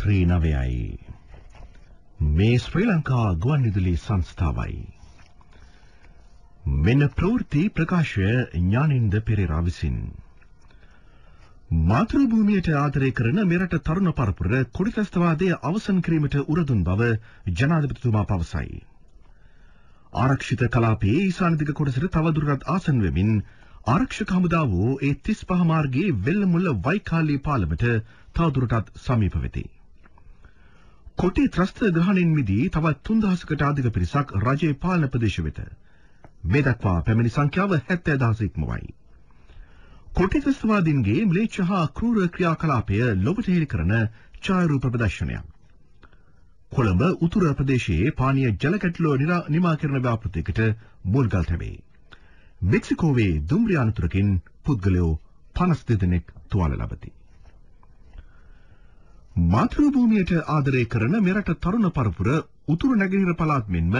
රාත්‍රී නවයයි. මේ ශ්‍රී ලංකා ගුවන්විදුලි සංස්ථාවයි. මෙන්න ප්‍රවෘත්ති ප්‍රකාශය ඥානින්ද පෙරේරා විසින්. මාතෘභූමියට ආදරය කරන මෙරට තරුණ පරපුර කුඩිතස්තවාදය අවසන් කිරීමට උරදුන් බව ජනාධිපතිතුමා පවසයි. ආරක්ෂිත කලාපයේ ඊශානදික කොටසට තවදුරටත් ආසන්න වෙමින් ආරක්ෂක හමුදාව ඒ 35 මාර්ගයේ වෙල්ලමුල්ල වයිකාලී පාලමට තවදුරටත් සමීප වෙති. කොටි ත්‍රස්ත ග්‍රහණයෙන් මිදී තවත් 3000කට අධික පිරිසක් රජයේ පාලන ප්‍රදේශ වෙත මේ දක්වා පැමිණි සංඛ්‍යාව 70000 ඉක්මවයි. කොටි ත්‍රස්තවාදීන්ගේ ම්ලේච්ඡ හා ක්‍රූර ක්‍රියාකලාපය ලොවට හෙළි කරන ඡායාරූප ප්‍රදර්ශනයක්. කොළඹ උතුර ප්‍රදේශයේ පානීය ජල කැටලුව නිමා කරන ව්‍යාපෘතියකට මුල්ගල් තැබේ. මෙක්සිකෝවේ දුම්රිය අනතුරකින් පුද්ගලයෝ 52 දෙනෙක් තුවාල ලබති. මාතෘභූමියට ආදරය කරන මෙරට තරුණ පරපුර උතුරු නැගෙනහිර පළාත් මෙන්ම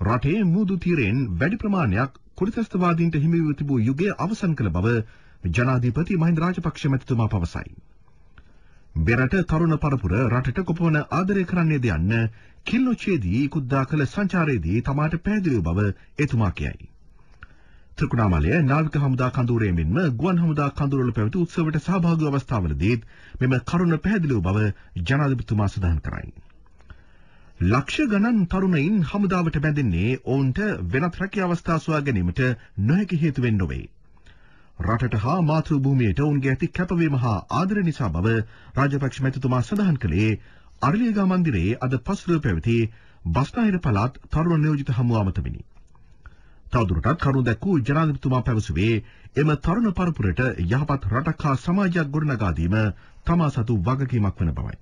රටේ මුදු තීරෙන් වැඩි ප්‍රමාණයක් කුඩිතස්තවාදීන්ට හිමි වී තිබූ යුගය අවසන් කළ බව ජනාධිපති මහින්ද රාජපක්ෂ මැතිතුමා පවසයි. මෙරට තරුණ පරපුර රටට කොපමණ ආදරය කරන්නේද යන්න කිල්ලොච්චේදී කුද්දා කළ සංචාරයේදී තමාට පැහැදිලි බව එතුමා කියයි. ත්‍රිකුණාමලය නාවික හමුදා කඳවුරේ මෙන්ම ගුවන් හමුදා කඳවුරවල පැවති උත්සවයට සහභාගී අවස්ථාවලදීත් මෙම කරුණ පැහැදිලි බව ජනාධිපතිතුමා සඳහන් කරයි. ලක්ෂ ගණන් තරුණයින් හමුදාවට බැඳෙන්නේ ඔවුන්ට වෙනත් රැකියා අවස්ථා සොයා ගැනීමට නොහැකි හේතු වෙන්න නොවේ. රටට හා මාතෘභූමියට ඔවුන්ගේ ඇති කැපවීම හා ආදර නිසා බව රාජපක්ෂ මැතිතුමා සඳහන් කළේ අරලියගා මන්දිරයේ අද පසුර පැවති බස්නාහිර පළාත් තරුණ නියෝජිත හමුව අමතමිනි. තවදුරටත් කරුණ දැක්වූ ජනාධිපතිතුමා පැවසුවේ එම තරුණ පරපුරට යහපත් රටක් හා සමාජයක් ගොඩනගා දීම තමා සතු වගකීමක් වන බවයි.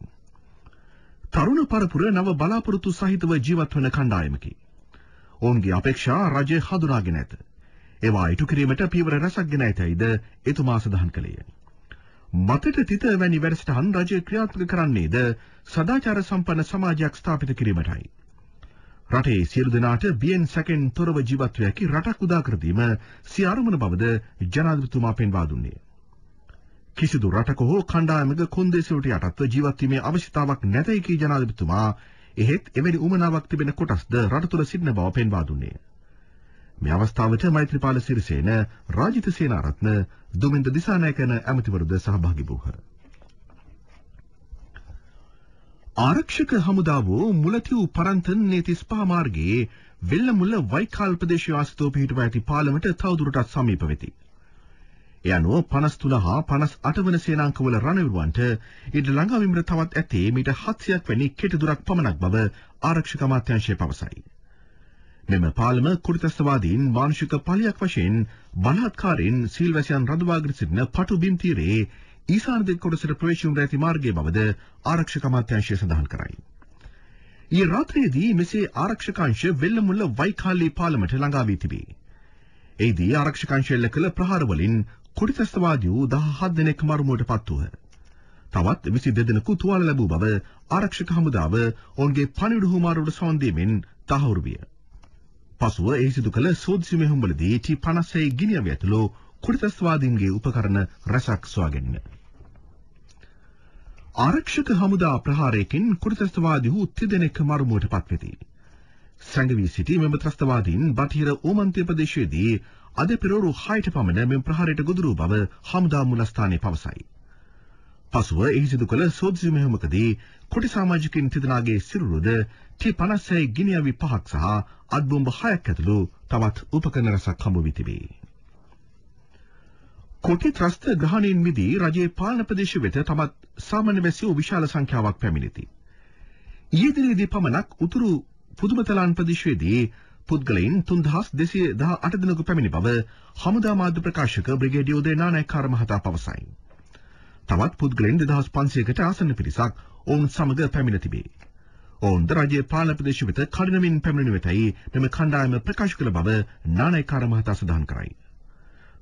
තරුණ පරපුර නව බලාපොරොත්තු සහිතව ජීවත් වන කණ්ඩායමකි. ඔවුන්ගේ අපේක්ෂා රජය හඳුනාගෙන ඇත. ඒවා ඉටු කිරීමට පියවර රැසක් ගෙන ඇතැයිද එතුමා සඳහන් කළේය. මතට තිත වැනි වැඩසටහන් රජය ක්‍රියාත්මක කරන්නේද සදාචාර සම්පන්න සමාජයක් ස්ථාපිත කිරීමටයි. රටේ සියලු දෙනාට බියෙන් සැකෙන් තොරව ජීවත් ව හැකි රටක් උදා කර දීම සිය අරමුණ බවද ජනාධිපතිතුමා පෙන්වා දුන්නේ. කිසිදු රටක හෝ කණ්ඩායමක කොන්දේසියට යටත්ව ජීවත් වීමේ අවශ්‍යතාවක් නැතයි කී ජනාධිපතිතුමා එහෙත් එවැනි උමනාවක් තිබෙන කොටස්ද රට තුළ සිටින බව පෙන්වා දුන්නේ. මේ අවස්ථාවට මෛත්‍රීපාල සිරිසේන, රාජිත සේනාරත්න, දුමින්ද දිසානායක යන ඇමතිවරුද සහභාගී වූහ. ආරක්ෂක හමුදාව මුලතිව් පරන්තන් නේතිස් පහ මාර්ගයේ වෙල්ලමුල්ල වයිකාල් ප්‍රදේශයේ ආස්තෝ පිහිටුවා ඇති පාලමට තවදුරටත් සමීප වෙති. ඒ අනුව 53 හා 58 වන සේනාංකවල රණවිරුවන්ට ඊට ළඟා වීමට තවත් ඇතේ මීට 700ක් වැනි කෙටි දුරක් පමණක් බව ආරක්ෂක අමාත්‍යාංශය පවසයි. මෙම පාලම කුරිතස්තවාදීන් මානුෂික පලියක් වශයෙන් බලහත්කාරයෙන් සීල්වැසියන් රඳවාගෙන සිටින පටු බිම් තීරයේ ඊසාන දෙක කොටසට ප්‍රවේශුම් ඇති මාර්ගයේ බවද ආරක්ෂක අමාත්‍යාංශය සඳහන් කරයි. ඊ රාත්‍රියේදී මෙසේ ආරක්ෂකාංශ වෙල්ලමුල්ල වයිකාලී පාලමට ළඟා වී තිබේ. එෙහිදී ආරක්ෂකාංශය එල්ල කළ ප්‍රහාර වලින් කුඩිතස්තවාදීෝ 17 දෙනෙක් මරුමුවට පත් වූහ. තවත් 22 දෙනෙකු තුවාල ලැබූ බව ආරක්ෂක හමුදාව ඔවුන්ගේ පණිවිඩ හුමාරුවට සවන් දීමෙන් තහවුරු විය. පසුව එහි සිදු කළ සෝදිසි මෙහෙයුම්වලදී T56 ගිනියව ඇතුළු කුඩිතස්වාදීන්ගේ උපකරණ රැසක් සොයාගැනීම. ආරක්ෂක හමුදා ප්‍රහාරයකින් කුඩිතස්වාදීහු තිදෙනෙක් මරුමුවට පත්වෙති. සංගවී සිටි මෙම ත්‍රස්තවාදීන් බටහිර ඕමන්ත්‍රීය ප්‍රදේශයේදී අද පෙරවරු 6ට පමණ මෙම ප්‍රහාරයට ගොදුරු බව හමුදා මුලස්ථානයේ පවසයි. පසුව එහි සිදු කළ සෝදිසි මෙහෙයුමකදී කොටි සමාජිකින් තිදෙනාගේ සිරුරුද T56 ගිනියවි පහක් සහ අත්බොම්බ 6ක් ඇතුළු තවත් උපකරණ රසක් හමු වී තිබේ. කොටි ත්‍රස්ත ග්‍රහණයෙන් මිදී රජයේ පාලන ප්‍රදේශ වෙත තමත් සාමාන්‍ය වැසියෝ විශාල සංඛ්‍යාවක් පැමිණෙති. ඊයේ දිනේදී පමණක් උතුරු පුදුමතලාන් ප්‍රදේශයේදී පුද්ගලයන් 3218 දෙනෙකු පැමිණි බව හමුදා මාධ්‍ය ප්‍රකාශක බ්‍රිගේඩියෝ දේ නානායක්කාර මහතා පවසයි. තවත් පුද්ගලයන් 2500කට ආසන්න පිරිසක් ඔවුන් සමග පැමිණ තිබේ. ඔවුන්ද රජයේ පාලන ප්‍රදේශ වෙත කඩිනමින් පැමිණෙනු වෙතයි මෙම කණ්ඩායම ප්‍රකාශ කළ බව නානායක්කාර මහතා සඳහන් කරයි.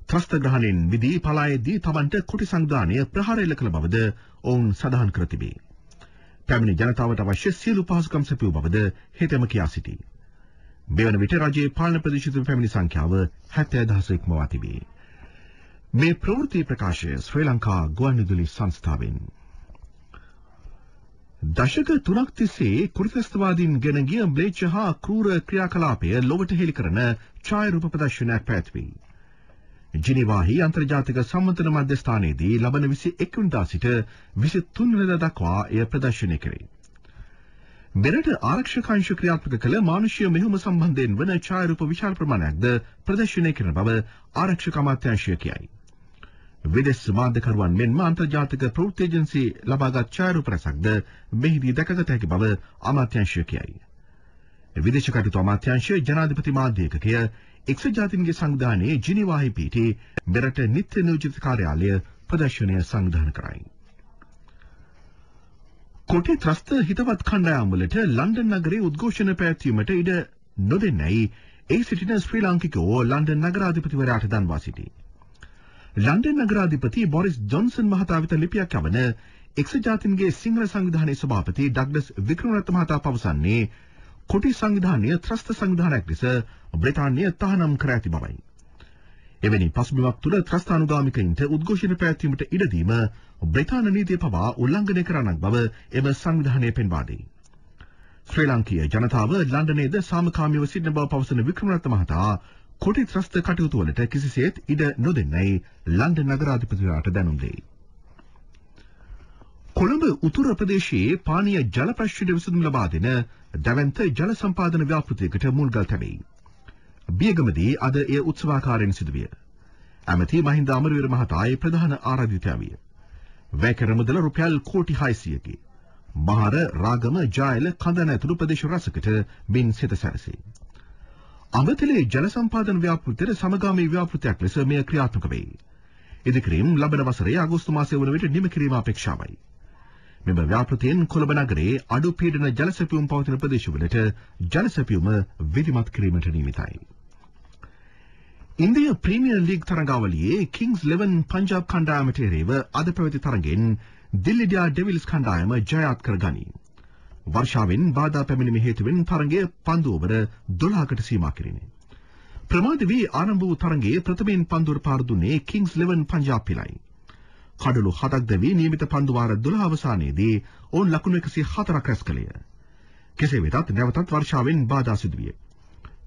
ත්‍රස්ත ග්‍රහණයෙන් විදී පලායේදී තමන්ට කුටි සංවිධානය ප්‍රහාර එල්ල කළ බවද ඔවුන් සඳහන් කර තිබේ. පැමිණි ජනතාවට අවශ්‍ය සියලු පහසුකම් සැපයූ බවද හෙතෙම කියා සිටී. මෙවන විට රජයේ පාලන ප්‍රදේශිත පැමිණි සංඛ්‍යාව 70000 ඉක්මවා තිබේ. මේ ප්‍රවෘත්ති ප්‍රකාශය ශ්‍රී ලංකා ගුවන්විදුලි සංස්ථාවෙන් දශක තුනක් තිස්සේ කුරිතස්තවාදීන් ගෙන ගිය ම්ලේච්ඡ හා ක්‍රූර ක්‍රියාකලාපය ලොවට හෙළි කරන ඡායාරූප ප්‍රදර්ශනයක් පැවැත්වී. ජිනීවාහි අන්තර්ජාතික සම්මතන මධ්‍යස්ථානයේදී ලබන 21 වෙනිදා සිට 23 වෙනිදා දක්වා එය ප්‍රදර්ශනය කෙරේ. මෙරට ආරක්ෂක අංශ ක්‍රියාත්මක කළ මානුෂීය මෙහෙයුම සම්බන්ධයෙන් වන ඡායාරූප විශාල ප්‍රමාණයක්ද ප්‍රදර්ශනය කරන බව ආරක්ෂක අමාත්‍යාංශය කියයි. විදෙස් මාධ්‍යකරුවන් මෙන්ම අන්තර්ජාතික ප්‍රවෘත්ති ඒජන්සි ලබාගත් ඡායාරූප රසක්ද මෙහිදී දැකගත හැකි බව අමාත්‍යාංශය කියයි. විදේශ කටයුතු අමාත්‍යාංශය ජනාධිපති මාධ්‍ය ඒකකය එක්සත් ජාතීන්ගේ සංවිධානයේ ජිනීවාහි පිහිටි මෙරට නිත්‍ය නියෝජිත කාර්යාලය ප්‍රදර්ශනය සංවිධානය කරයි. කොටි ත්‍රස්ත හිතවත් කණ්ඩායම් වලට ලන්ඩන් නගරයේ උද්ඝෝෂණ පැවැත්වීමට ඉඩ නොදෙන්නයි ඒ සිටින ශ්‍රී ලාංකිකයෝ ලන්ඩන් නගරාධිපතිවරයාට දන්වා සිටී. ලන්ඩන් නගරාධිපති බොරිස් ජොන්සන් මහතා වෙත ලිපියක් යවන එක්සත් ජාතීන්ගේ සිංහල සංවිධානයේ සභාපති ඩග්ලස් වික්‍රමරත්න මහතා පවසන්නේ කොටි සංවිධානය ත්‍රස්ත සංවිධානයක් ලෙස බ්‍රිතාන්‍ය තහනම් කර ඇති බවයි. එවැනි පසුබිමක් තුළ ත්‍රස්තානුගාමිකයින්ට උද්ඝෝෂණ පැවැත්වීමට ඉඩ දීම බ්‍රිතාන්‍ය නීතිය පවා උල්ලංඝනය කරන්නක් බව එම සංවිධානය පෙන්වා දෙයි. ශ්‍රී ලාංකීය ජනතාව ලන්ඩනයේද සාමකාමීව සිටින බව පවසන වික්‍රමරත්න මහතා කොටි ත්‍රස්ත කටයුතු වලට කිසිසේත් ඉඩ නොදෙන්නයි ලන්ඩන් නගරාධිපතිවරයාට දැනුම් දෙයි. කොළඹ උතුර ප්‍රදේශයේ පානීය ජල ප්‍රශ්නයට විසඳුම් ලබා දෙන දැවැන්ත ජල සම්පාදන ව්‍යාපෘතියකට මුල්ගල් තැබෙයි. බියගමදී අද එය උත්සවාකාරයෙන් සිදුවිය. ඇමති මහින්ද අමරවීර මහතා ඒ ප්‍රධාන ආරාධිතයා විය. වැකර මුදල රුපියල් කෝටි 600කි. මහර රාගම ජායල කඳන ඇතුළු ප්‍රදේශ රසකට මින් සිත සැරසේ. අමතලේ ජල සම්පාදන ව්‍යාපෘතියට සමගාමී ව්‍යාපෘතියක් ලෙස මෙය ක්‍රියාත්මක වෙයි. ඉදිකිරීම ලබන වසරේ අගෝස්තු මාසයේ වන විට නිම කිරීම අපේක්ෂාවයි. මෙම ව්‍යාපෘතියෙන් කොළඹ නගරයේ අඩු පීඩන ජල සැපයුම් පවතින ප්‍රදේශවලට ජල සැපයුම විධිමත් කිරීමට නියමිතයි. ඉන්දිය ප්‍රීමියර් ලීග් තරගාවලියේ කිංස් 11 පංජාබ් කණ්ඩායමට එරෙහිව අද පැවති තරගෙන් දිල්ලිඩියා ඩෙවිල්ස් කණ්ඩායම ජයත් කරගනී. වර්ෂාවෙන් බාධා පැමිණීම හේතුවෙන් තරගය පන්දු ඕවර 12කට සීමා කෙරිනේ. ප්‍රමාද වී ආරම්භ වූ තරගයේ ප්‍රථමයෙන් පන්දුර පාර දුන්නේ කිංස් 11 පංජාබ් පිලයි. කඩලු හතක් දැවී නියමිත පන්දු වාර 12 අවසානයේදී ඔවුන් ලකුණු 104ක් රැස් කළේය. කෙසේ වෙතත් නැවතත් වර්ෂාවෙන් බාධා සිදුවිය.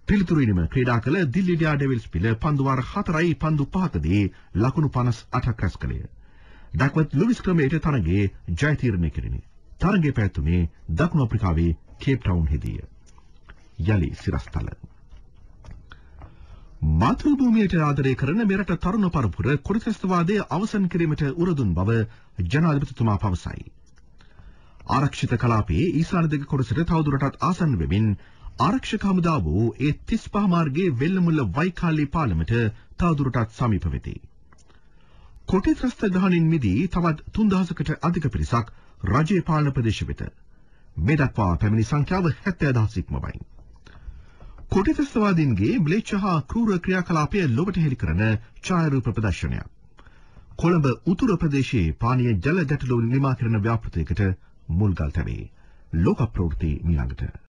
පිළිතුරු ක්‍රීඩා කළ දිල්ලි ඩෙවිල්ස් පිළ පන්දු වාර 4යි පන්දු 5කදී ලකුණු 58ක් රැස් කළේය. ඩක්වත් ලුවිස් ක්‍රමයට තරගයේ ජය තීරණය කෙරිනේ. තරගය පැවැත්වුණේ දකුණු අප්‍රිකාවේ කේප් ටවුන් හිදිය. යලි සිරස්තල. මාතෘභූමියට ආදරය කරන මෙරට තරුණ පරපුර කොරිතස්තවාදය අවසන් කිරීමට උරදුන් බව ජනාධිපතිතුමා පවසයි. ආරක්ෂිත කලාපයේ ඊසාන දෙක කොටසට තවදුරටත් ආසන්න වෙමින් ආරක්ෂක හමුදාව වූ ඒ 35 මාර්ගයේ වෙල්ලමුල්ල වයිකාලි පාලමට තවදුරටත් සමීප වෙති. කොටි ත්‍රස්ත ගහනින් මිදී තවත් 3000කට අධික පිරිසක් රජයේ පාලන ප්‍රදේශ වෙත මේ දක්වා පැමිණි සංඛ්‍යාව 70000 ඉක්මවයි. කොටිතස්වාදීන්ගේ ම්ලේච්ඡ හා ක්‍රූර ක්‍රියාකලාපය ලොවට හෙළි කරන ඡායාරූප ප්‍රදර්ශනයක්. කොළඹ උතුර ප්‍රදේශයේ පානීය ජල ගැටලු නිමා කරන ව්‍යාපෘතියකට මුල්ගල් තැබේ. ලෝක ප්‍රවෘත්ති මිලඟට